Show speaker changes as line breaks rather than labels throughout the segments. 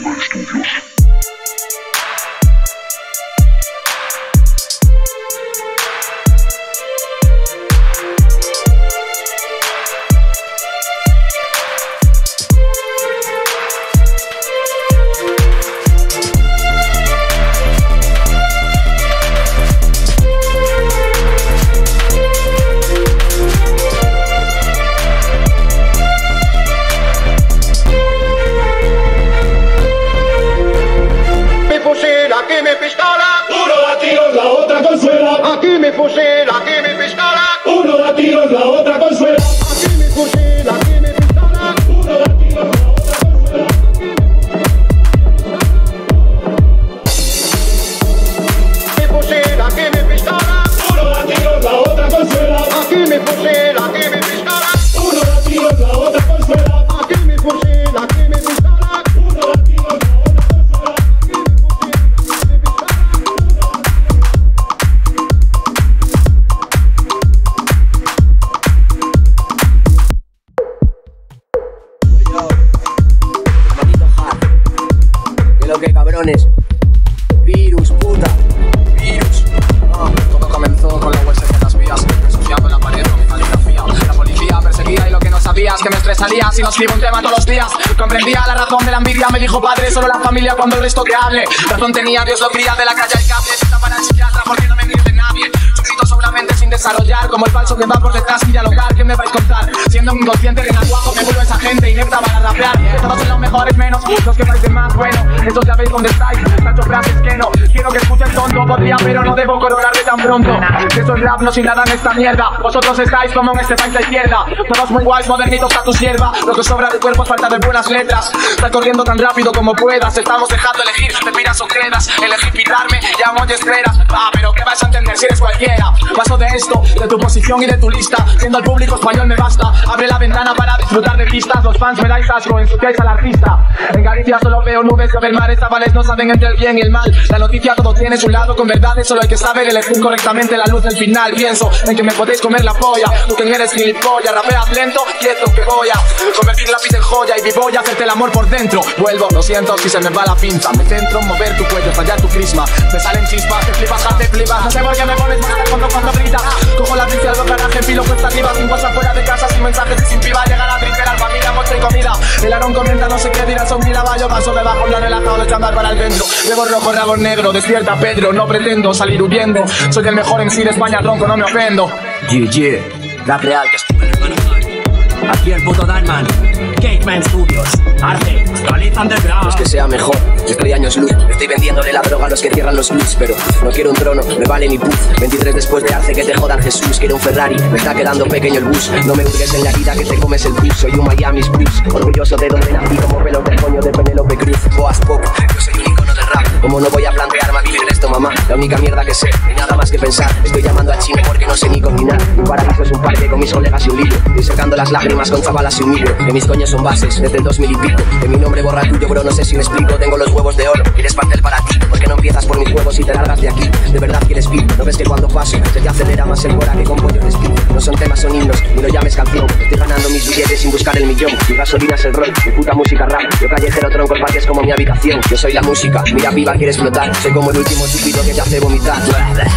más tuyos. Estresaría si no escribo un tema todos los días. Comprendía la razón de la envidia. Me dijo padre, solo la familia cuando el resto que hable. Razón tenía, Dios lo cría de la calle el cable. Desarrollar. Como el falso que va por detrás y local. ¿Qué me vais a contar? Siendo un inconsciente que en aguajo me vuelvo esa gente inepta para rapear. Todos son los mejores menos los que parecen más bueno. Estos ya veis dónde estáis. Tacho frases que no. Quiero que escuchen tonto. Podría, pero no debo coronarme tan pronto. Que soy rap, no en esta mierda. Vosotros estáis como en este país de izquierda. Todos muy guays, modernitos a tu sierva. Lo que sobra de cuerpo es falta de buenas letras. Estás corriendo tan rápido como puedas. Estamos dejando elegir, te piras o quedas. Elegí pirarme, llamo y esperas. Ah, pero ¿qué vas a entender si eres cualquiera? Paso de esto, de tu posición y de tu lista. Siendo al público español me basta. Abre la ventana para disfrutar de vistas. Los fans me dais asco, ensuciáis al artista. En Galicia solo veo nubes que ver mares. Chavales no saben entre el bien y el mal. La noticia todo tiene su lado con verdades. Solo hay que saber elegir correctamente la luz del final. Pienso en que me podéis comer la polla. Tú que eres gilipollas, rapeas lento, quieto que voy a convertir lápiz en joya y vivo y hacerte el amor por dentro. Vuelvo, lo siento si se me va la pinza. Me centro en mover tu cuello, fallar tu crisma. Me salen chispas, te flipas, te flipas. No sé por qué me pones cuando cuando gritas. Cojo la bici al garaje, filo cuesta arriba, sin WhatsApp fuera de casa, sin mensajes y sin piba. Llegar a trinchera, familia, mocha y comida. El arón comienza, no sé qué dirá, son mil yo paso debajo, la relajado de andar para el centro. Llevo rojo, rabo negro, despierta Pedro, no pretendo salir huyendo. Soy el mejor en sí de España, tronco, no me ofendo.
GG, rap real que estuve Aquí el puto Danman, Caveman Studios, Arte,
No
Underground.
es que sea mejor, estoy años luz. Estoy vendiéndole la droga a los que cierran los clubs, pero no quiero un trono, me vale mi puff. 23 después de Arce que te jodan Jesús. Quiero un Ferrari, me está quedando pequeño el bus. No me hurgues en la vida que te comes el bus. Soy un Miami Blues, orgulloso de donde nací como pelos del coño de Penélope Cruz. Boas Pop, yo soy un. Como no voy a plantearme a vivir de esto, mamá. La única mierda que sé, y nada más que pensar. Estoy llamando a chino porque no sé ni cocinar. Mi paraíso es un parque con mis colegas y un libro. Estoy secando las lágrimas con chavalas y un micro. Que mis coños son bases desde el 2000 y pico. Que mi nombre borra tuyo, bro, no sé si me explico. Tengo los huevos de oro, eres pastel para ti. Porque no empiezas por mis huevos y te largas de aquí. De verdad quieres pib, no ves que cuando paso se te acelera más el cora que con pollo de speed. No son temas, son himnos, ni lo llames canción. Estoy ganando mis billetes sin buscar el millón. Mi gasolina es el rol, mi puta música rap. Yo callejero tronco el parque como mi habitación. Yo soy la música, mira piba, quieres flotar. Soy como el último chupito que te hace vomitar.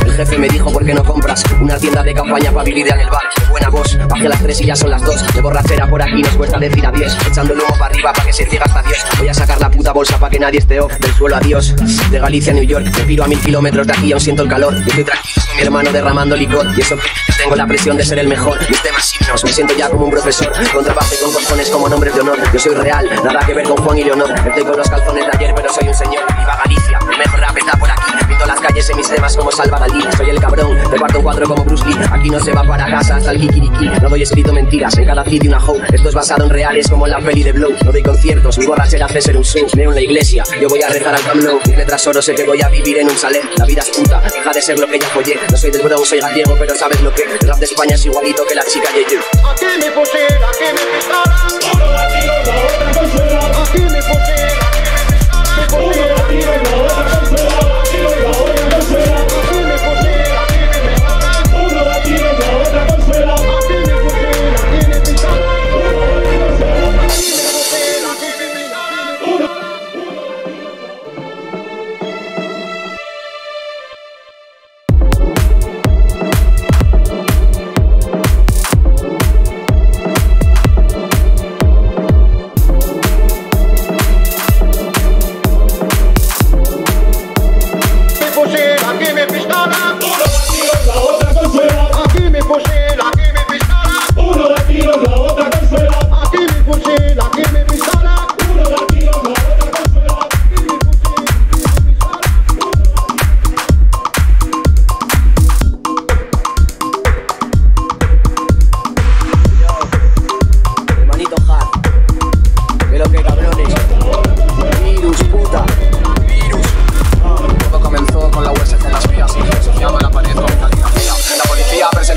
El jefe me dijo, ¿por qué no compras una tienda de campaña para vivir en el bar? Buena voz, a las 3 y ya son las 2. De borrachera por aquí nos cuesta decir adiós. Echando el humo para arriba para que se ciega hasta Dios. Voy a sacar la puta bolsa para que nadie esté off. Del suelo adiós. De Galicia a New York, me piro a mil kilómetros de aquí, aún siento el calor. Yo estoy tranquilo con mi hermano derramando licor. Y eso que tengo la presión de ser el mejor. Mis temas himnos, me siento ya como un profesor. Con trabajo y con cojones como nombres de honor. Yo soy real, nada que ver con Juan y Leonor. Estoy con los calzones de ayer, pero soy un señor. Viva Galicia, el mejor rap está por aquí. Las calles en mis temas como Salva Dalí. Soy el cabrón, reparto un cuadro como Bruce Lee. Aquí no se va para casa hasta el kikiriki. No doy escrito mentiras, en cada city una hoe. Esto es basado en reales como la peli de Blow. No doy conciertos, mi borrachera hace ser un show. Veo en la iglesia, yo voy a rezar al Camp Nou. Mis oro sé que voy a vivir en un salén. La vida es puta, deja de ser lo que ya follé. No soy del Bronx, soy gallego, pero sabes lo que. El rap de España es igualito que la chica Yeye.
Aquí mi fusil, aquí mi pistola.
Tiros, la otra.
Aquí mi fusil, aquí mi pistola.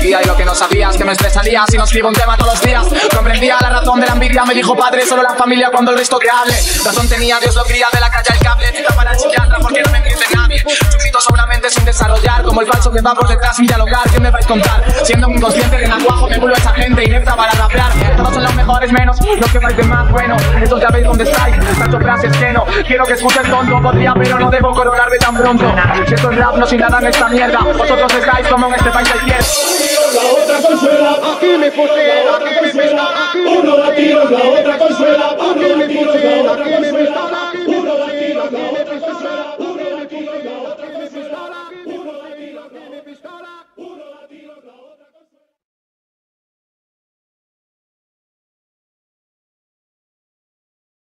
y
lo que no sabías, que me
estresaría si no escribo un tema todos los días. Comprendía la razón de la envidia, me dijo padre, solo la familia cuando el resto que hable. Razón tenía, Dios lo cría de la calle al cable, para el porque no me entiende nadie. Yo sobre sin desarrollar Como el falso que va por detrás sin dialogar ¿Qué me vais a contar? Siendo muy consciente que en me culo a esa gente inepta para rapear. Todos son los mejores menos los que vais de más bueno Eso ya veis dónde estáis, tanto frases que no. Quiero que escuches tonto, podría pero no debo coronarme tan pronto. Si esto es rap no sin nada en esta mierda. Vosotros estáis como en este país del cielo
la otra consuela,
aquí me pusieron, aquí me
uno la tiro, la otra consuela, aquí me pusieron, la otra consuela.